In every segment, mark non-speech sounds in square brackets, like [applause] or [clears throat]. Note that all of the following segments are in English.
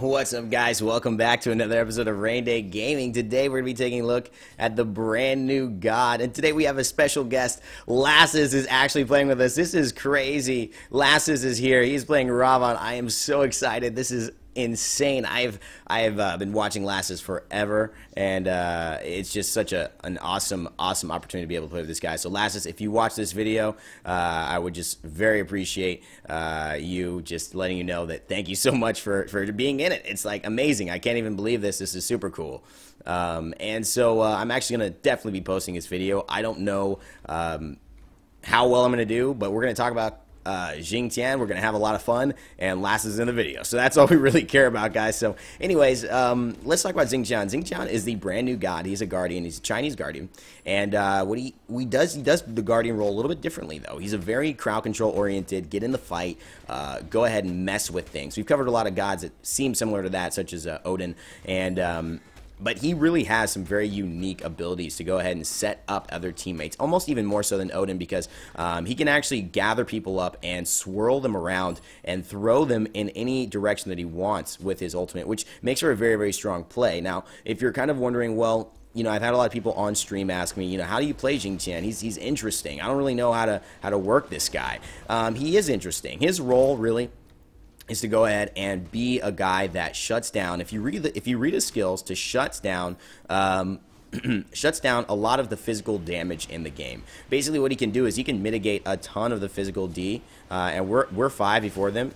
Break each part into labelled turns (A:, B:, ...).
A: What's up, guys? Welcome back to another episode of Raynday Gaming. Today, we're going to be taking a look at the brand new God. And today, we have a special guest. Lassiz is actually playing with us. This is crazy. Lassiz is here. He's playing Ravon. I am so excited. This is insane. I've I've uh, been watching Lassiz forever, and uh, it's just such a an awesome awesome opportunity to be able to play with this guy. So Lassiz, if you watch this video, uh, I would just very appreciate uh, you just letting you know that thank you so much for for being in it. It's like amazing. I can't even believe this. This is super cool. Um, and so uh, I'm actually gonna definitely be posting this video. I don't know. Um, how well I'm going to do, but we're going to talk about uh, Jing Tian. We're going to have a lot of fun, and Lassiz in the video. So that's all we really care about, guys. So, anyways, um, let's talk about Jing Tian. Jing Tian is the brand new god. He's a guardian. He's a Chinese guardian, and uh, what he we does he does the guardian role a little bit differently though. He's a very crowd control oriented. Get in the fight. Uh, go ahead and mess with things. We've covered a lot of gods that seem similar to that, such as uh, Odin and. Um, but he really has some very unique abilities to go ahead and set up other teammates, almost even more so than Odin, because um, he can actually gather people up and swirl them around and throw them in any direction that he wants with his ultimate, which makes for a very, very strong play. Now, if you're kind of wondering, well, you know, I've had a lot of people on stream ask me, you know, how do you play Jing Tian? He's, he's interesting. I don't really know how to how to work this guy. Um, he is interesting. His role really is to go ahead and be a guy that shuts down. If you read the, if you read his skills, to shuts down. Um, [clears throat] shuts down a lot of the physical damage in the game. Basically, what he can do is he can mitigate a ton of the physical D, uh, and we're we're five before them.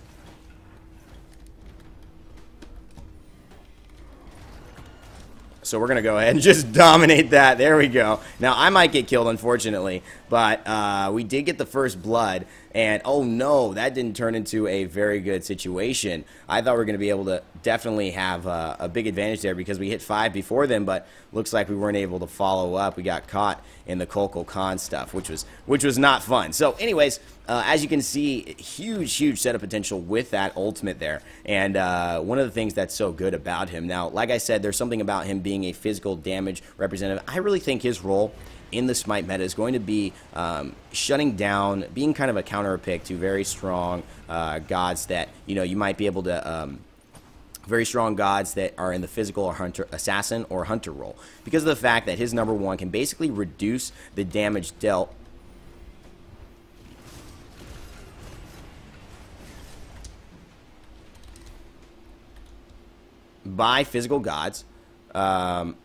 A: So we're going to go ahead and [laughs] just dominate that. There we go. Now, I might get killed, unfortunately, but uh, we did get the first blood. And, oh, no, that didn't turn into a very good situation. I thought we were going to be able to definitely have uh, a big advantage there because we hit five before them, but looks like we weren't able to follow up. We got caught in the Kukulkan stuff, which was, which was not fun. So, anyways, uh, as you can see, huge, huge setup potential with that ultimate there. And uh, one of the things that's so good about him, now, like I said, there's something about him being a physical damage representative. I really think his role in the Smite meta is going to be um, shutting down, being kind of a counter pick to very strong uh, gods that, you know, you might be able to. Um, very strong gods that are in the physical or hunter assassin or hunter role because of the fact that his number one can basically reduce the damage dealt by physical gods um,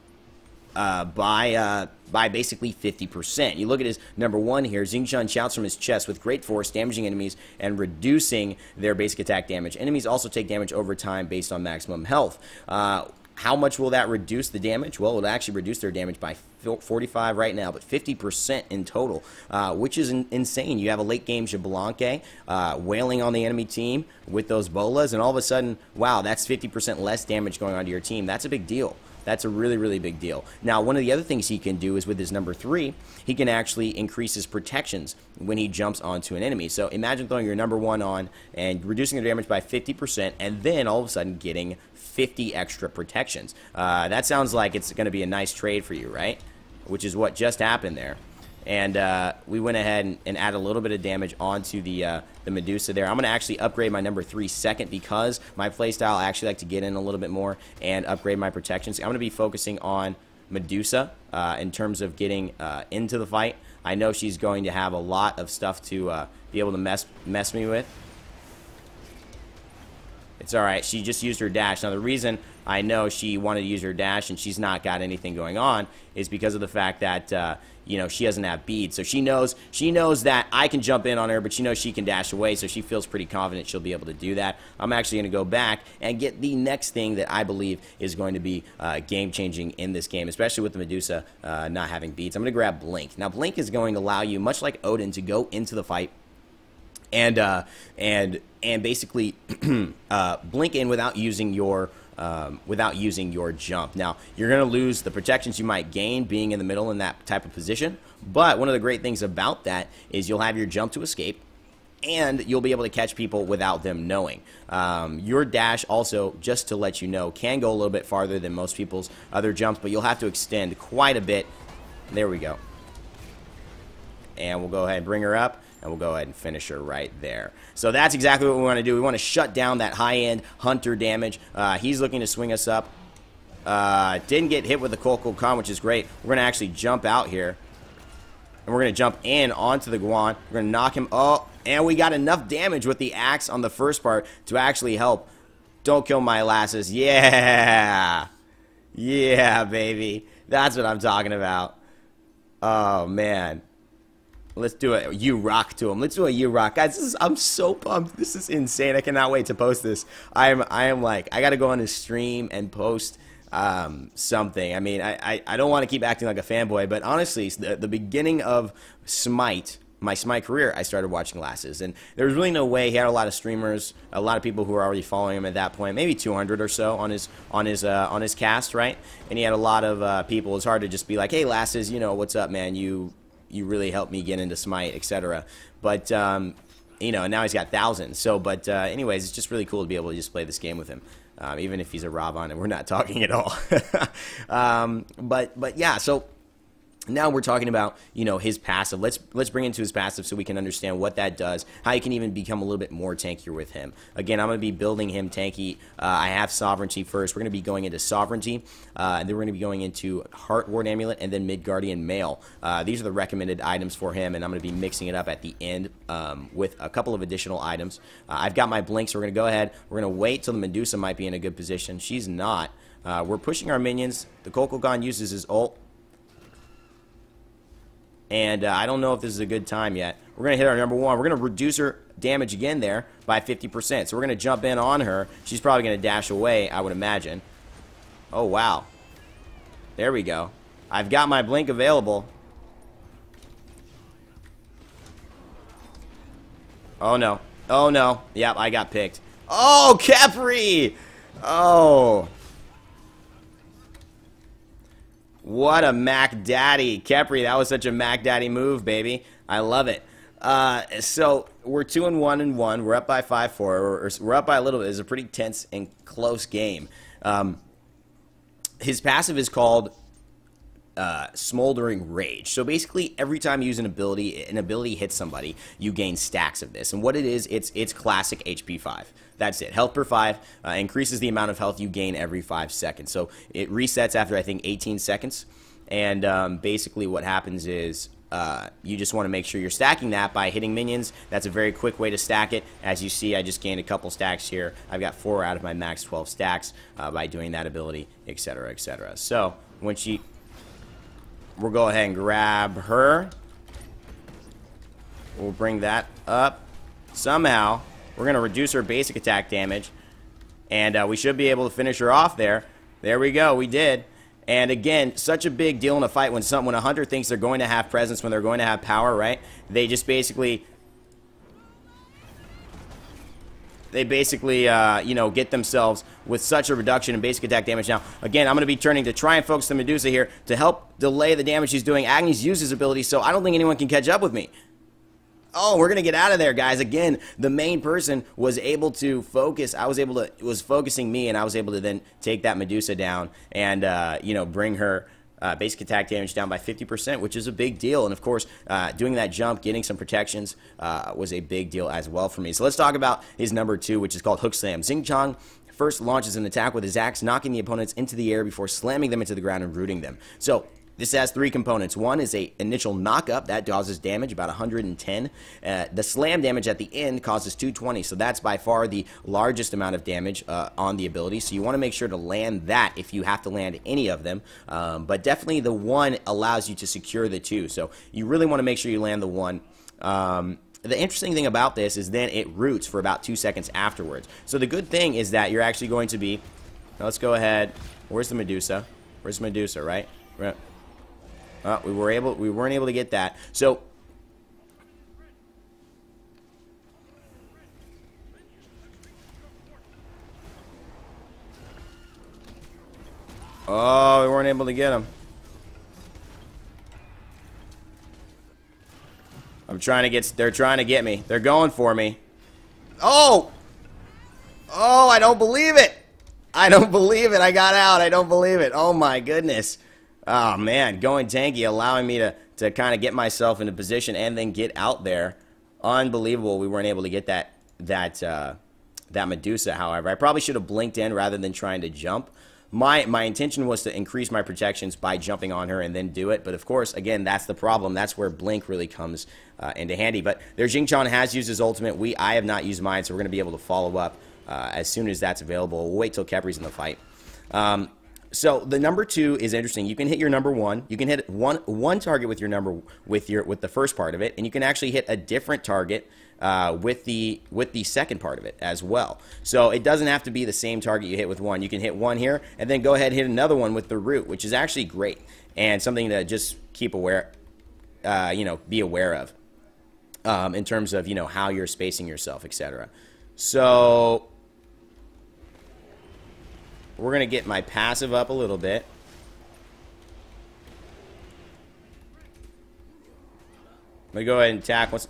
A: uh, by uh, by basically 50%. You look at his number one here. Xing Tian shouts from his chest with great force, damaging enemies and reducing their basic attack damage. Enemies also take damage over time based on maximum health. Uh, how much will that reduce the damage? Well, it'll actually reduce their damage by 45 right now, but 50% in total, uh, which is in insane. You have a late game Xbalanque uh, wailing on the enemy team with those bolas, and all of a sudden, wow, that's 50% less damage going on to your team. That's a big deal. That's a really, really big deal. Now, one of the other things he can do is with his number three, he can actually increase his protections when he jumps onto an enemy. So imagine throwing your number one on and reducing their damage by 50%, and then all of a sudden getting 50 extra protections. Uh, that sounds like it's going to be a nice trade for you, right? Which is what just happened there and uh, we went ahead and, and added a little bit of damage onto the uh, the Medusa there. I'm going to actually upgrade my number three second because my playstyle I actually like to get in a little bit more and upgrade my protections. I'm going to be focusing on Medusa uh, in terms of getting uh, into the fight. I know she's going to have a lot of stuff to uh, be able to mess mess me with. It's alright. She just used her dash. Now, the reason I know she wanted to use her dash and she's not got anything going on is because of the fact that, uh, you know, she doesn't have beads. So she knows she knows that I can jump in on her, but she knows she can dash away, so she feels pretty confident she'll be able to do that. I'm actually going to go back and get the next thing that I believe is going to be uh, game-changing in this game, especially with the Medusa uh, not having beads. I'm going to grab Blink. Now, Blink is going to allow you, much like Odin, to go into the fight and uh, and and basically [clears throat] uh, blink in without using your um, without using your jump. Now you're going to lose the protections you might gain being in the middle in that type of position. But one of the great things about that is you'll have your jump to escape. And you'll be able to catch people without them knowing. Um, your dash also, just to let you know, can go a little bit farther than most people's other jumps, but you'll have to extend quite a bit. There we go. And we'll go ahead and bring her up. And we'll go ahead and finish her right there. So that's exactly what we want to do. We want to shut down that high-end hunter damage. Uh, he's looking to swing us up. Uh, didn't get hit with the Kukulkan, which is great. We're going to actually jump out here. And we're going to jump in onto the Guan. We're going to knock him. Oh, and we got enough damage with the axe on the first part to actually help. Don't kill my Lassiz. [laughs] Yeah. Yeah, baby. That's what I'm talking about. Oh, man. Let's do it. You rock to him. Let's do a you rock, guys. Is, I'm so pumped. This is insane. I cannot wait to post this. I am. I am like. I got to go on his stream and post um, something. I mean, I, I, I don't want to keep acting like a fanboy, but honestly, the, the beginning of Smite my Smite career, I started watching Lassiz, and there was really no way. He had a lot of streamers, a lot of people who were already following him at that point, maybe 200 or so on his on his uh, on his cast, right? And he had a lot of uh, people. It's hard to just be like, "Hey, Lassiz, you know what's up, man? You you really helped me get into Smite, etc." But um, you know, now he's got thousands. So, but uh, anyways, it's just really cool to be able to just play this game with him. Um, even if he's a Ravon and we're not talking at all. [laughs] um, but but yeah, so now we're talking about you know his passive. Let's let's bring into his passive so we can understand what that does how you can even become a little bit more tankier with him. Again i'm going to be building him tanky. Uh, i have sovereignty first. We're going to be going into sovereignty uh, and then we're going to be going into heart ward amulet and then Midgardian Mail. Uh, these are the recommended items for him and i'm going to be mixing it up at the end um, with a couple of additional items. Uh, i've got my blink so we're going to go ahead. We're going to wait till the medusa might be in a good position. She's not. Uh, we're pushing our minions. The Kukulkan uses his ult and uh, I don't know if this is a good time yet. We're going to hit our number one. We're going to reduce her damage again there by 50%. So we're going to jump in on her. She's probably going to dash away, I would imagine. Oh, wow. There we go. I've got my blink available. Oh, no. Oh, no. Yep, I got picked. Oh, Khepri! Oh. What a Mac Daddy. Khepri, that was such a Mac Daddy move, baby. I love it. Uh, so we're two and one and one. We're up by five four. We're, we're up by a little bit. It's a pretty tense and close game. Um, his passive is called uh, smoldering rage. So basically, every time you use an ability, an ability hits somebody, you gain stacks of this. And what it is, it's it's classic HP five. That's it. Health per five uh, increases the amount of health you gain every five seconds. So it resets after I think 18 seconds. And um, basically, what happens is uh, you just want to make sure you're stacking that by hitting minions. That's a very quick way to stack it. As you see, I just gained a couple stacks here. I've got four out of my max 12 stacks uh, by doing that ability, etc., etc. So when she, we'll go ahead and grab her. We'll bring that up somehow. We're going to reduce her basic attack damage. And uh, we should be able to finish her off there. There we go. We did. And again, such a big deal in a fight when some when a hunter thinks they're going to have presence, when they're going to have power, right? They just basically they basically, uh, you know, get themselves with such a reduction in basic attack damage. Now, again, I'm going to be turning to try and focus the Medusa here to help delay the damage she's doing. Agni uses ability, so I don't think anyone can catch up with me. Oh, we're gonna get out of there, guys. Again, the main person was able to focus. I was able to was focusing me, and I was able to then take that Medusa down and uh, you know bring her uh, basic attack damage down by 50%, which is a big deal. And of course, uh, doing that jump, getting some protections uh, was a big deal as well for me. So let's talk about his number two, which is called Hook Slam. Xing Tian first launches an attack with his axe, knocking the opponents into the air before slamming them into the ground and rooting them. So this has three components. One is a initial knockup that causes damage about 110. Uh, the slam damage at the end causes 220, so that's by far the largest amount of damage uh, on the ability. So you want to make sure to land that if you have to land any of them. Um, but definitely the one allows you to secure the two. So you really want to make sure you land the one. Um, the interesting thing about this is then it roots for about two seconds afterwards. So the good thing is that you're actually going to be. let's go ahead. Where's the Medusa? Where's Medusa? Right. Uh, we were able, we weren't able to get that. So Oh, we weren't able to get him. I'm trying to get, they're trying to get me. They're going for me. Oh! Oh, I don't believe it! I don't [laughs] believe it. I got out. I don't believe it. Oh my goodness. Oh man, going tanky, allowing me to, to kind of get myself into position and then get out there. Unbelievable. We weren't able to get that that uh, that Medusa. However, I probably should have blinked in rather than trying to jump. My my intention was to increase my protections by jumping on her and then do it. But of course, again, that's the problem. That's where blink really comes uh, into handy. But there, Xing Tian has used his ultimate. We I have not used mine, so we're going to be able to follow up uh, as soon as that's available. We'll wait till Khepri's in the fight. Um, so the number two is interesting. You can hit your number one. You can hit one one target with your number with your with the first part of it, and you can actually hit a different target uh, with the with the second part of it as well. So it doesn't have to be the same target you hit with one. You can hit one here, and then go ahead and hit another one with the root, which is actually great and something to just keep aware, uh, you know, be aware of um, in terms of you know how you're spacing yourself, etc. So we're going to get my passive up a little bit. Let me go ahead and attack. What's...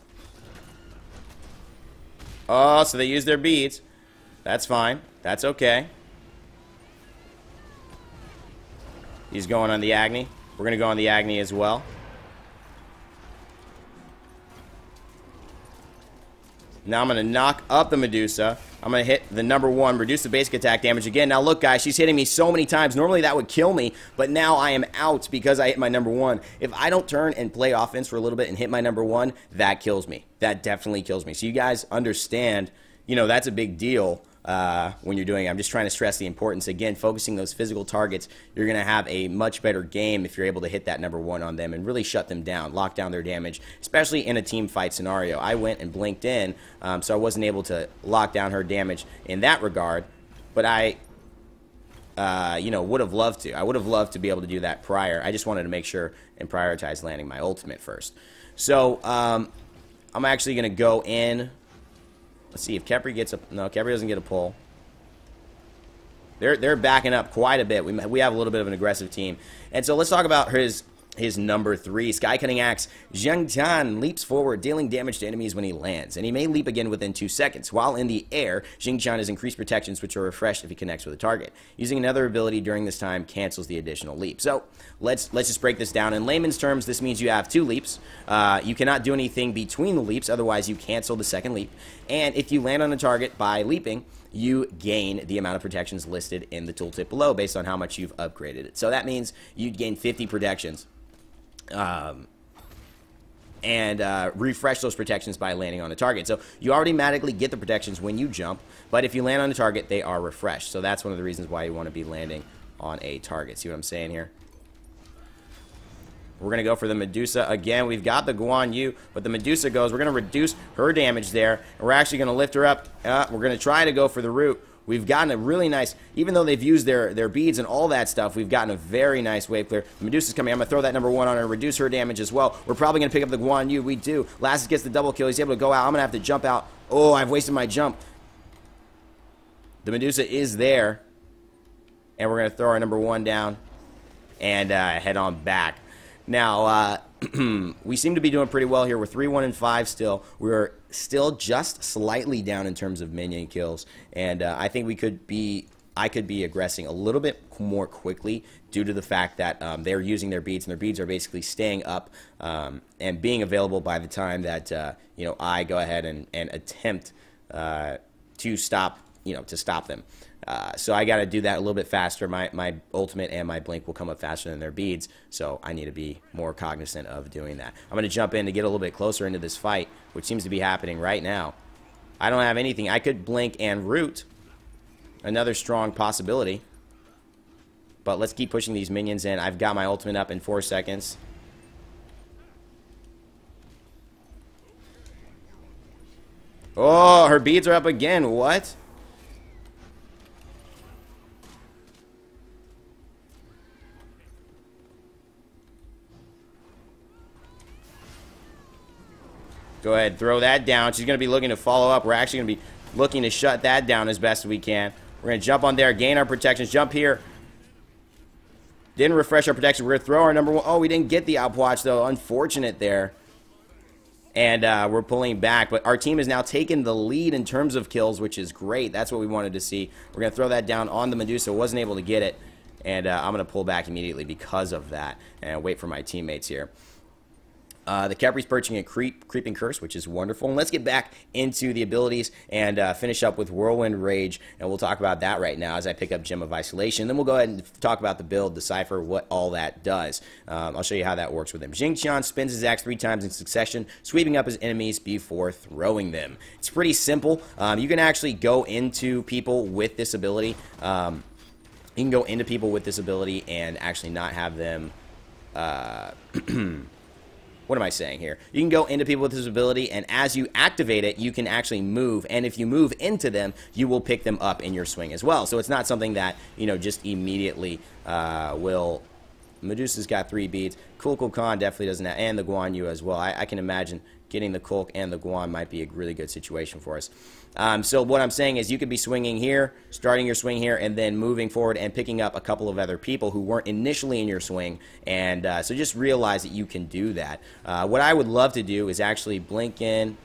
A: Oh, so they use their beads. That's fine. That's okay. He's going on the Agni. We're going to go on the Agni as well. Now I'm going to knock up the Medusa. I'm going to hit the number one, reduce the basic attack damage again. Now look, guys, she's hitting me so many times. Normally that would kill me, but now I am out because I hit my number one. If I don't turn and play offense for a little bit and hit my number one, that kills me. That definitely kills me. So you guys understand, you know, that's a big deal uh, when you're doing it. I'm just trying to stress the importance. Again, focusing those physical targets, you're going to have a much better game if you're able to hit that number one on them and really shut them down, lock down their damage, especially in a team fight scenario. I went and blinked in, um, so I wasn't able to lock down her damage in that regard, but I uh, you know, would have loved to. I would have loved to be able to do that prior. I just wanted to make sure and prioritize landing my ultimate first. So um, I'm actually going to go in Let's see if Khepri gets a... No, Khepri doesn't get a pull. They're, they're backing up quite a bit. We, we have a little bit of an aggressive team. And so let's talk about his his number three, Sky Cutting Axe, Xing Tian leaps forward, dealing damage to enemies when he lands, and he may leap again within two seconds. While in the air, Xing Tian has increased protections, which are refreshed if he connects with a target. Using another ability during this time cancels the additional leap. So let's let's just break this down. In layman's terms, this means you have two leaps. Uh, you cannot do anything between the leaps, otherwise you cancel the second leap. And if you land on a target by leaping, you gain the amount of protections listed in the tooltip below based on how much you've upgraded it. So that means you'd gain 50 protections um, and uh, refresh those protections by landing on the target. So you automatically get the protections when you jump, but if you land on the target, they are refreshed. So that's one of the reasons why you want to be landing on a target. See what I'm saying here? We're going to go for the Medusa again. We've got the Guan Yu, but the Medusa goes. We're going to reduce her damage there, and we're actually going to lift her up. Uh, we're going to try to go for the root. We've gotten a really nice, even though they've used their, their beads and all that stuff, we've gotten a very nice wave clear. The Medusa's coming. I'm going to throw that number one on her, reduce her damage as well. We're probably going to pick up the Guan Yu. We do. Lassiz gets the double kill. He's able to go out. I'm going to have to jump out. Oh, I've wasted my jump. The Medusa is there. And we're going to throw our number one down and uh, head on back. Now, uh, [clears throat] we seem to be doing pretty well here. We're 3 1 and 5 still. We're still just slightly down in terms of minion kills. And uh, I think we could be. I could be aggressing a little bit more quickly due to the fact that um, they're using their beads, and their beads are basically staying up um, and being available by the time that uh, you know I go ahead and, and attempt uh, to stop you know to stop them. Uh, so I got to do that a little bit faster. My, my ultimate and my blink will come up faster than their beads, so I need to be more cognizant of doing that. I'm going to jump in to get a little bit closer into this fight, which seems to be happening right now. I don't have anything. I could blink and root. Another strong possibility. But let's keep pushing these minions in. I've got my ultimate up in four seconds. Oh, her beads are up again. What? Go ahead, throw that down. She's going to be looking to follow up. We're actually going to be looking to shut that down as best we can. We're going to jump on there, gain our protections, jump here. Didn't refresh our protection. We're going to throw our number one. Oh, we didn't get the outwatch, though. Unfortunate there. And uh, we're pulling back. But our team has now taken the lead in terms of kills, which is great. That's what we wanted to see. We're going to throw that down on the Medusa. Wasn't able to get it. And uh, I'm going to pull back immediately because of that. And wait for my teammates here. Uh, the Khepri's perching a creep, Creeping Curse, which is wonderful. And let's get back into the abilities and uh, finish up with Whirlwind Rage, and we'll talk about that right now as I pick up Gem of Isolation. Then we'll go ahead and talk about the build, decipher what all that does. Um, I'll show you how that works with him. Xing Tian spins his axe three times in succession, sweeping up his enemies before throwing them. It's pretty simple. Um, you can actually go into people with this ability. Um, you can go into people with this ability and actually not have them... Uh, [clears throat] what am I saying here? You can go into people with this ability, and as you activate it, you can actually move. And if you move into them, you will pick them up in your swing as well. So it's not something that you know just immediately uh, will. Medusa's got three beads. Kukulkan definitely doesn't have, and the Guan Yu as well. I, I can imagine getting the Kulk and the Guan might be a really good situation for us. Um, so what I'm saying is you could be swinging here, starting your swing here, and then moving forward and picking up a couple of other people who weren't initially in your swing. And uh, so just realize that you can do that. Uh, what I would love to do is actually blink in.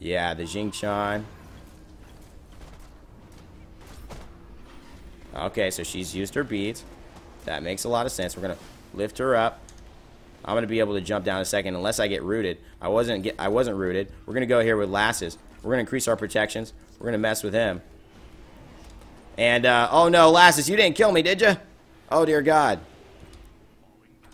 A: Yeah, the Xing Tian. Okay, so she's used her beads. That makes a lot of sense. We're going to lift her up. I'm going to be able to jump down a second unless I get rooted. I wasn't get, I wasn't rooted. We're going to go here with Lassiz. We're going to increase our protections. We're going to mess with him. And, uh, oh no, Lassiz, you didn't kill me, did you? Oh, dear God.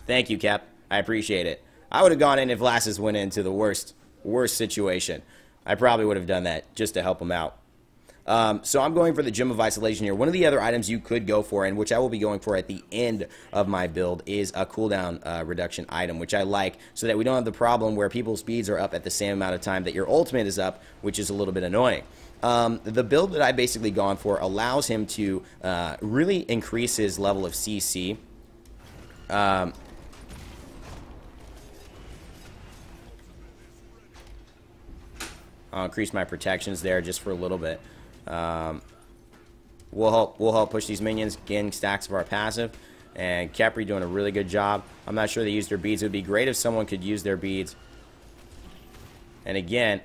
A: Thank you, Cap. I appreciate it. I would have gone in if Lasses went into the worst, worst situation. I probably would have done that just to help him out. Um, so I'm going for the Gem of Isolation here. One of the other items you could go for, and which I will be going for at the end of my build, is a cooldown uh, reduction item, which I like so that we don't have the problem where people's speeds are up at the same amount of time that your ultimate is up, which is a little bit annoying. Um, the build that I basically gone for allows him to uh, really increase his level of CC. Um, I'll increase my protections there just for a little bit. Um, we'll help we'll help push these minions, gain stacks of our passive. And Khepri doing a really good job. I'm not sure they used their beads. It would be great if someone could use their beads. And again,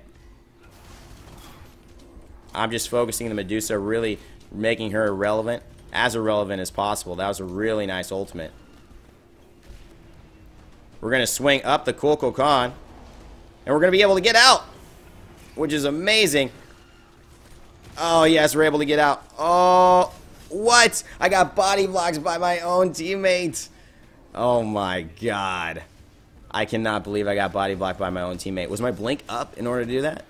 A: I'm just focusing the Medusa, really making her irrelevant, as irrelevant as possible. That was a really nice ultimate. We're going to swing up the Kukulkan, and we're going to be able to get out, which is amazing. Oh, yes, we're able to get out. Oh, what? I got body blocks by my own teammates. Oh, my God. I cannot believe I got body blocked by my own teammate. Was my blink up in order to do that?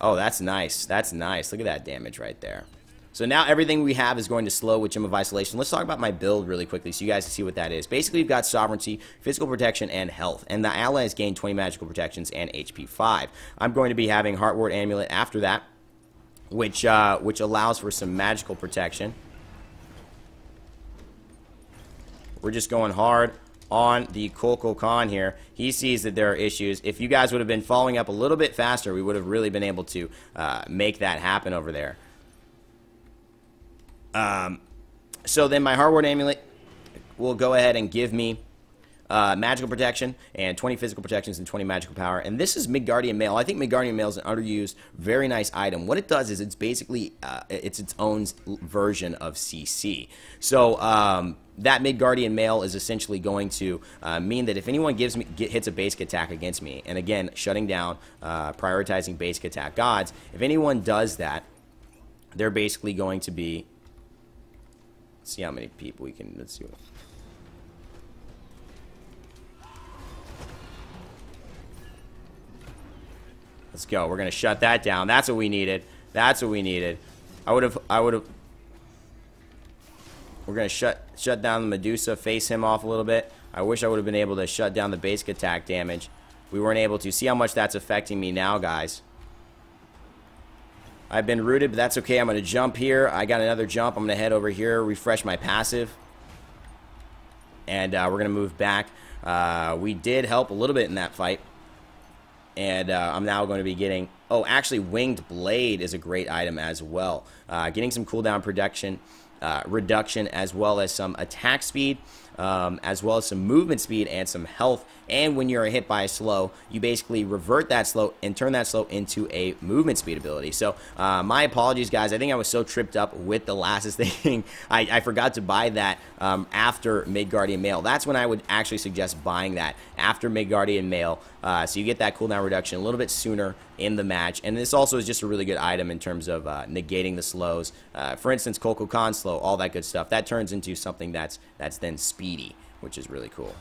A: Oh, that's nice. That's nice. Look at that damage right there. So now everything we have is going to slow with Gem of Isolation. Let's talk about my build really quickly so you guys can see what that is. Basically, we've got Sovereignty, Physical Protection, and Health. And the allies gain 20 Magical Protections and HP 5. I'm going to be having Heartward Amulet after that which uh, which allows for some magical protection. We're just going hard on the Kukulkan here. He sees that there are issues. If you guys would have been following up a little bit faster, we would have really been able to uh, make that happen over there. Um, so then my Heartward Amulet will go ahead and give me uh, magical protection and 20 physical protections and 20 magical power. And this is Midgardian Mail. I think Midgardian Mail is an underused, very nice item. What it does is it's basically uh, it's its own version of CC. So um, that Midgardian Mail is essentially going to uh, mean that if anyone gives me get, hits a basic attack against me, and again shutting down, uh, prioritizing basic attack gods, if anyone does that, they're basically going to be. Let's see how many people we can. Let's see. What, Let's go. We're going to shut that down. That's what we needed. That's what we needed. I would have... I would have... We're going to shut shut down the Medusa, face him off a little bit. I wish I would have been able to shut down the basic attack damage. We weren't able to. See how much that's affecting me now, guys. I've been rooted, but that's okay. I'm going to jump here. I got another jump. I'm going to head over here, refresh my passive. And uh, we're going to move back. Uh, we did help a little bit in that fight. And uh, I'm now going to be getting... Oh, actually, Winged Blade is a great item as well. Uh, getting some cooldown protection. uh, reduction as well as some attack speed um, as well as some movement speed and some health. And when you're hit by a slow, you basically revert that slow and turn that slow into a movement speed ability. So uh, my apologies, guys. I think I was so tripped up with the Lassiz [laughs] thing, I, I, forgot to buy that um, after Midgardian Mail. That's when I would actually suggest buying that after Midgardian Mail. Uh, so you get that cooldown reduction a little bit sooner in the match. And this also is just a really good item in terms of uh, negating the slows. Uh, for instance, Kukulkan slow, all that good stuff. That turns into something that's that's then speedy, which is really cool.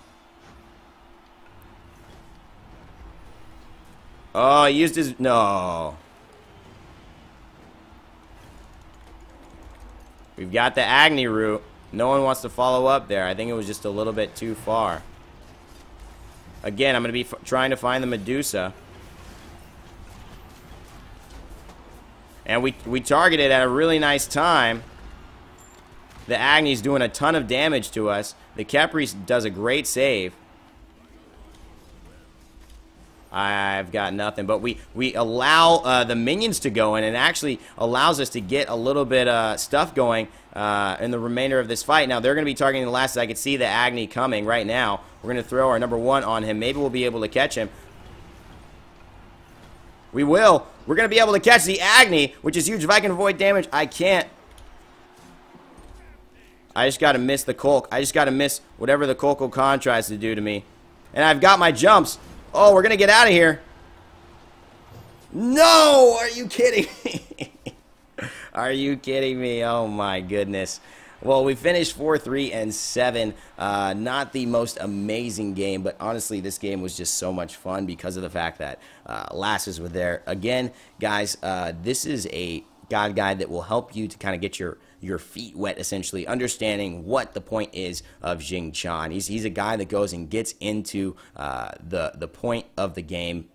A: Oh, he used his... No. We've got the Agni route. No one wants to follow up there. I think it was just a little bit too far. Again, I'm going to be trying to find the Medusa. And we, we targeted at a really nice time. The Agni's doing a ton of damage to us. The Khepri does a great save. I've got nothing. But we, we allow uh, the minions to go in and actually allows us to get a little bit of uh, stuff going uh, in the remainder of this fight. Now, they're going to be targeting the last. I can see the Agni coming right now. We're going to throw our number one on him. Maybe we'll be able to catch him. We will. We're going to be able to catch the Agni, which is huge. If I can avoid damage, I can't. I just got to miss the Colk. I just got to miss whatever the Kukulkan tries to do to me. And I've got my jumps. Oh, we're going to get out of here. No! Are you kidding me? [laughs] Are you kidding me? Oh, my goodness. Well, we finished 4 3 and 7. Uh, not the most amazing game, but honestly, this game was just so much fun because of the fact that uh, Lassiz were there. Again, guys, uh, this is a God guide that will help you to kind of get your your feet wet, essentially, understanding what the point is of Jing Chan. He's, he's a guy that goes and gets into uh, the, the point of the game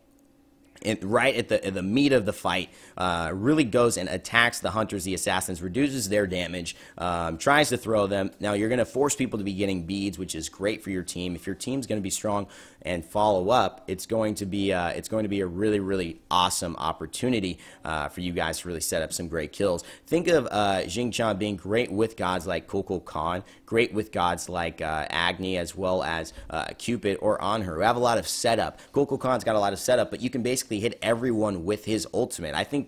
A: right at the, at the meat of the fight, uh, really goes and attacks the hunters, the assassins, reduces their damage, um, tries to throw them. Now, you're going to force people to be getting beads, which is great for your team. If your team's going to be strong and follow up, it's going to be uh, it's going to be a really really awesome opportunity uh, for you guys to really set up some great kills. Think of uh, Jing Chan being great with gods like Kukulkan, great with gods like uh, Agni as well as uh, Cupid or Anhur, who have a lot of setup. Kukulkan's got a lot of setup, but you can basically hit everyone with his ultimate. I think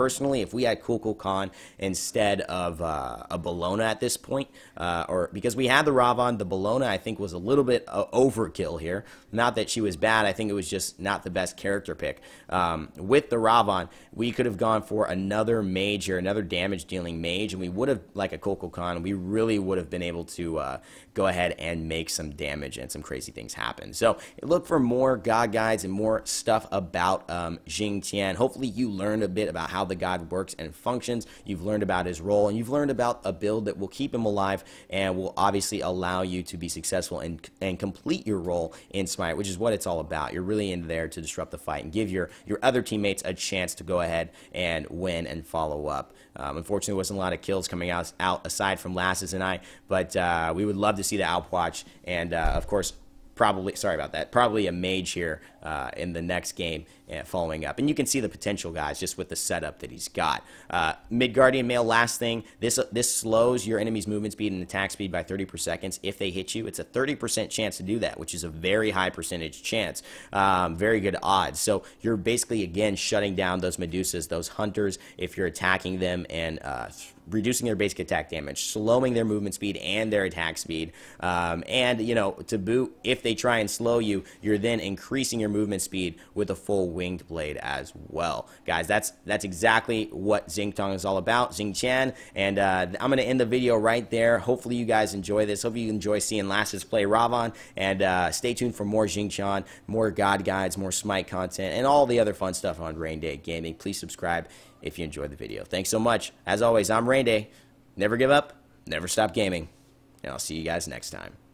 A: personally, if we had Khan instead of uh, a Bellona at this point, or because we had the Ravan, the Bellona I think was a little bit overkill here. Not that she was bad. I think it was just not the best character pick. Um, with the Ravan, we could have gone for another mage or another damage dealing mage, and we would have, like a Khan, we really would have been able to uh, go ahead and make some damage and some crazy things happen. So look for more God guides and more stuff about um, Jing Tian. Hopefully you learned a bit about how the God works and functions. You've learned about his role, and you've learned about a build that will keep him alive and will obviously allow you to be successful and, and complete your role in Smite, which is what it's all about. You're really in there to disrupt the fight and give your, your other teammates a chance to go ahead and win and follow up. Um, unfortunately, wasn't a lot of kills coming out, out aside from Lassiz and I, but uh, we would love to see the Alp Watch. And uh, of course, probably sorry about that probably a mage here uh, in the next game uh, following up. And you can see the potential guys just with the setup that he's got. Uh, Midgardian Mail last thing. This this slows your enemy's movement speed and attack speed by 30 per seconds. If they hit you it's a 30% chance to do that which is a very high percentage chance. Um, very good odds. So you're basically again shutting down those medusas those hunters if you're attacking them and uh, reducing their basic attack damage, slowing their movement speed and their attack speed. Um, and, you know, to boot, if they try and slow you, you're then increasing your movement speed with a full winged blade as well. Guys, that's that's exactly what Zing Tong is all about, Xing Tian. And uh, I'm going to end the video right there. Hopefully you guys enjoy this. Hope you enjoy seeing Lassiz play Ravan. And uh, stay tuned for more Xing Tian, more God Guides, more Smite content, and all the other fun stuff on Raynday Gaming. Please subscribe if you enjoyed the video. Thanks so much. As always, I'm Raynday. Never give up, never stop gaming, and I'll see you guys next time.